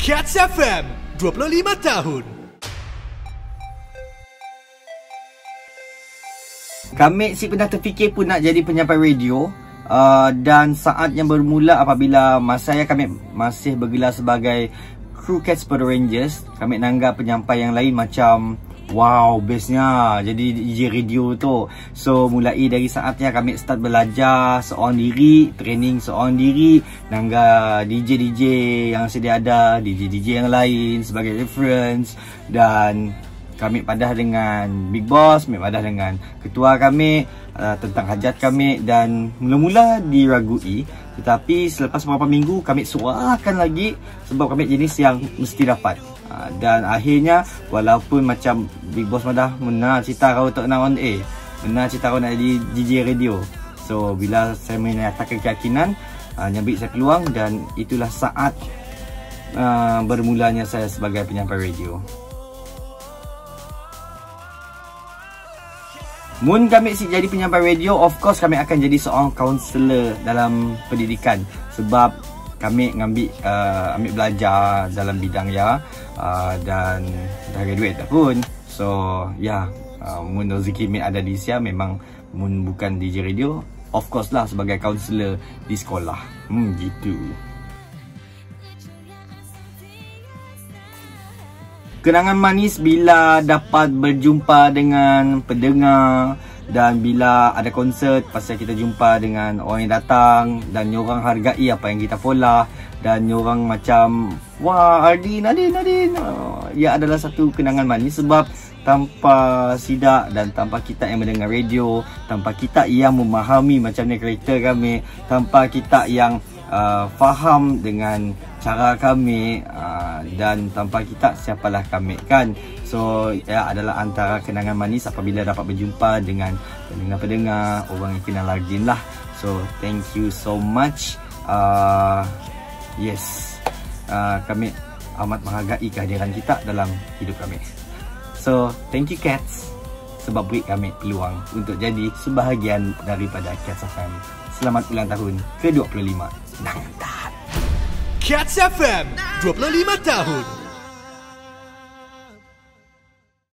Cats FM 25 tahun. Kami si pernah terfikir pun nak jadi penyampai radio uh, dan saat yang bermula apabila masa saya kami masih bergelar sebagai crew Cats Power Rangers, kami nanggap penyampai yang lain macam Wow, bestnya jadi DJ radio tu. So, mulai dari saatnya kami start belajar seorang diri, training seorang diri, nangga DJ-DJ yang sedia ada, DJ-DJ yang lain sebagai reference. Dan kami padah dengan Big Boss, kami padah dengan ketua kami uh, tentang hajat kami. Dan mula-mula diragui tetapi selepas beberapa minggu kami suarakan lagi sebab kami jenis yang mesti dapat uh, dan akhirnya walaupun macam Big Boss madah mana cerita kau tak nak on air mana cerita kau nak jadi DJ radio. So bila saya menyatakan keyakinan uh, nyabik saya peluang dan itulah saat uh, bermulanya saya sebagai penyampai radio. Mun kami jadi penyampai radio, of course kami akan jadi seorang kaunselor dalam pendidikan. Sebab kami ngambil uh, ambil belajar dalam bidang ya uh, dan dah graduate dah pun. So, ya, yeah, uh, mun rezeki mi ada di sia memang mun bukan DJ radio, of course lah sebagai kaunselor di sekolah. Hmm, gitu. Kenangan manis bila dapat berjumpa dengan pendengar dan bila ada konsert pasal kita jumpa dengan orang yang datang dan orang hargai apa yang kita pola dan orang macam wah Ardin Adin Adin uh, ia adalah satu kenangan manis sebab tanpa sidak dan tanpa kita yang mendengar radio tanpa kita yang memahami macam ni kereta kami tanpa kita yang uh, faham dengan cara kami uh, dan tanpa kita siapalah kami kan? So ya adalah antara kenangan manis apabila dapat berjumpa dengan pendengar-pendengar orang yang kenal lagi lah. So thank you so much. Uh, yes. Uh, kami amat menghargai kehadiran kita dalam hidup kami. So thank you cats sebab beri kami peluang untuk jadi sebahagian daripada Cats FM. Selamat ulang tahun ke-25. Nang Cats FM 25 tahun